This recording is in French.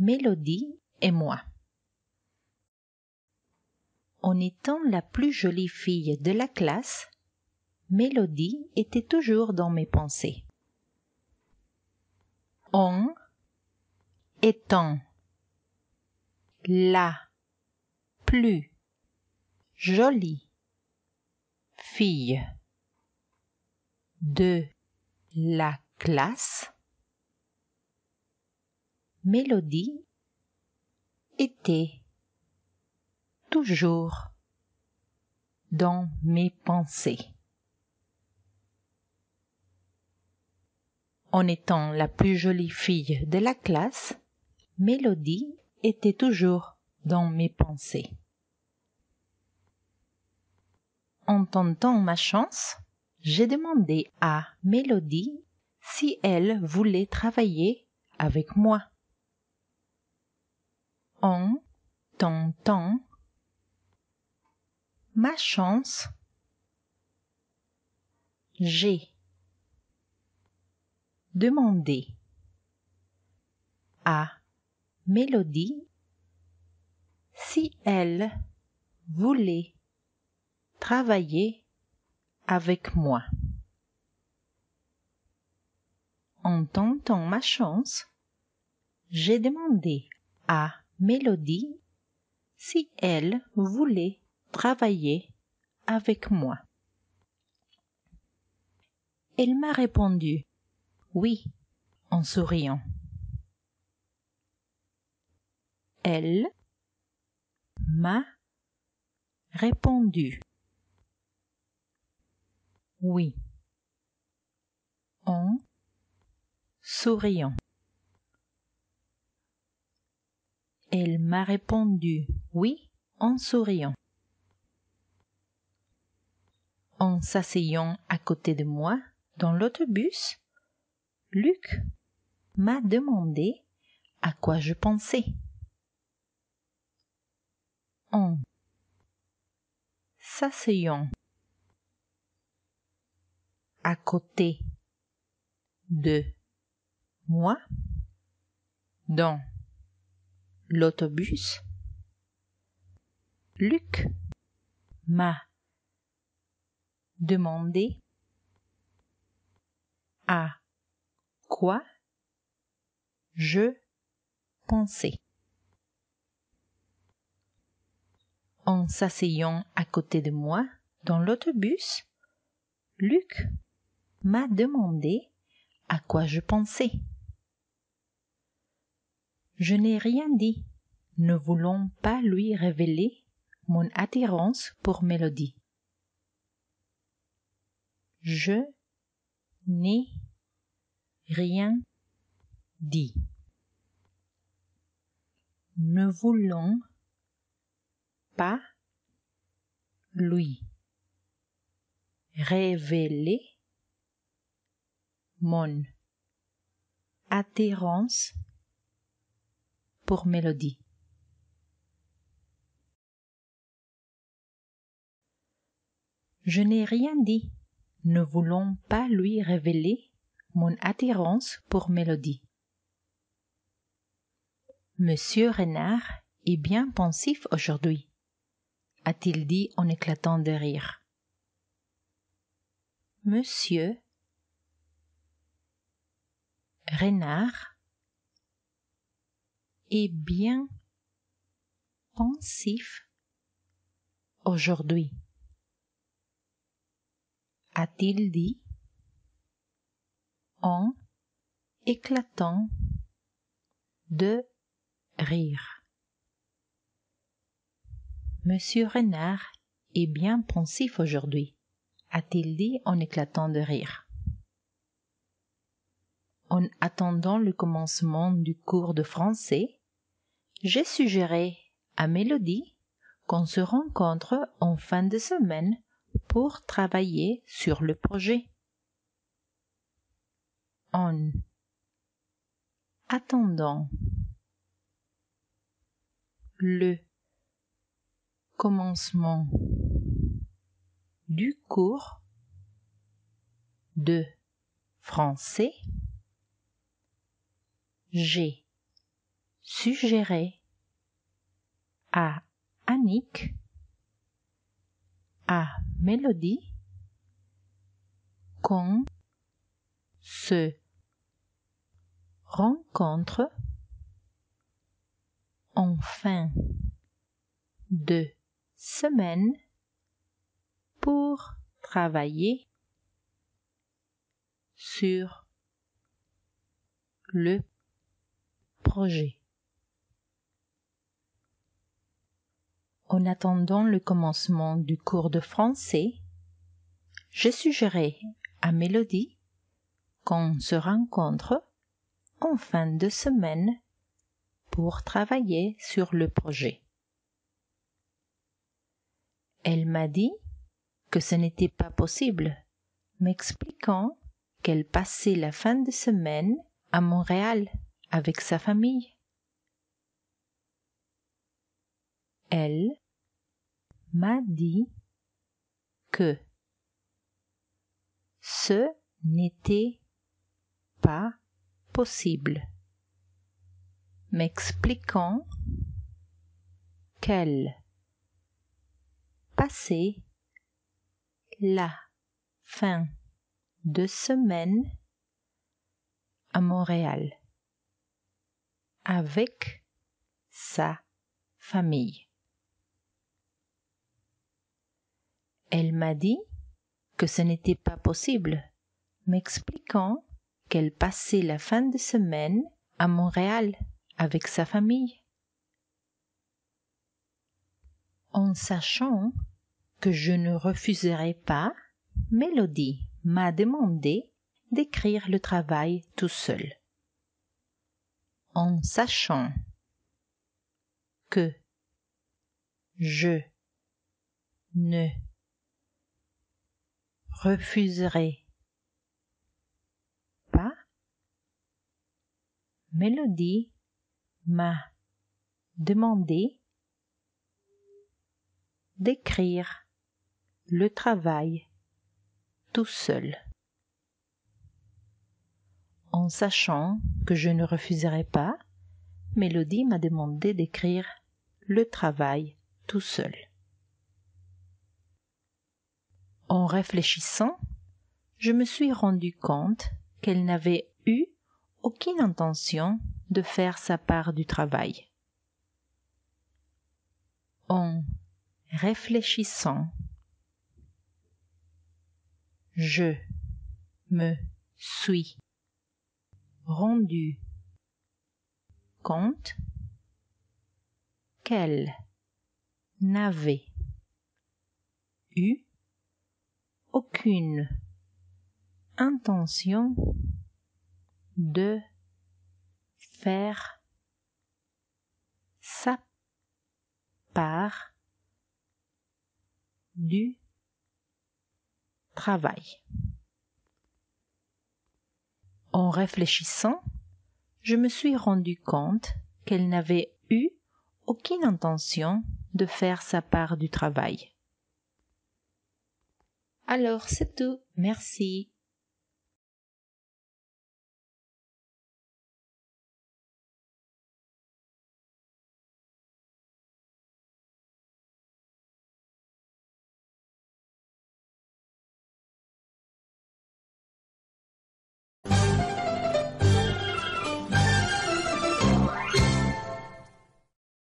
Mélodie et moi. En étant la plus jolie fille de la classe, Mélodie était toujours dans mes pensées. En étant la plus jolie fille de la classe, Mélodie était toujours dans mes pensées. En étant la plus jolie fille de la classe, Mélodie était toujours dans mes pensées. En tentant ma chance, j'ai demandé à Mélodie si elle voulait travailler avec moi. En tentant ma chance, j'ai. Demandé. À Mélodie. Si elle voulait travailler avec moi. En tentant ma chance, j'ai demandé à Mélodie si elle voulait travailler avec moi. Elle m'a répondu oui en souriant. Elle m'a répondu oui en souriant. Elle m'a répondu oui en souriant. En s'asseyant à côté de moi dans l'autobus, Luc m'a demandé à quoi je pensais. En s'asseyant à côté de moi dans l'autobus, Luc m'a demandé à quoi je pensais. En s'asseyant à côté de moi dans l'autobus, Luc m'a demandé à quoi je pensais. Je n'ai rien dit, ne voulant pas lui révéler mon attirance pour Mélodie. Je n'ai rien dit. Ne voulant pas lui révéler mon attirance Mélodie. Je n'ai rien dit, ne voulant pas lui révéler mon attirance pour Mélodie. Monsieur Renard est bien pensif aujourd'hui, a-t-il dit en éclatant de rire. Monsieur Renard est bien pensif aujourd'hui, a-t-il dit en éclatant de rire. Monsieur Renard est bien pensif aujourd'hui, a-t-il dit en éclatant de rire? En attendant le commencement du cours de français, j'ai suggéré à Mélodie qu'on se rencontre en fin de semaine pour travailler sur le projet. En attendant le commencement du cours de français, j'ai suggérer à Annick, à Mélodie, qu'on se rencontre en fin de semaine pour travailler sur le projet. En attendant le commencement du cours de français, j'ai suggéré à Mélodie qu'on se rencontre en fin de semaine pour travailler sur le projet. Elle m'a dit que ce n'était pas possible, m'expliquant qu'elle passait la fin de semaine à Montréal avec sa famille. Elle m'a dit que ce n'était pas possible, m'expliquant qu'elle passait la fin de semaine à Montréal avec sa famille. Elle m'a dit que ce n'était pas possible, m'expliquant qu'elle passait la fin de semaine à Montréal avec sa famille. En sachant que je ne refuserai pas, Mélodie m'a demandé d'écrire le travail tout seul. En sachant que je ne refuserai pas, Mélodie m'a demandé d'écrire le travail tout seul. En sachant que je ne refuserai pas, Mélodie m'a demandé d'écrire le travail tout seul. En réfléchissant, je me suis rendu compte qu'elle n'avait eu aucune intention de faire sa part du travail. En réfléchissant, je me suis rendu compte qu'elle n'avait eu aucune intention de faire sa part du travail. En réfléchissant, je me suis rendu compte qu'elle n'avait eu aucune intention de faire sa part du travail. Alors c'est tout. Merci.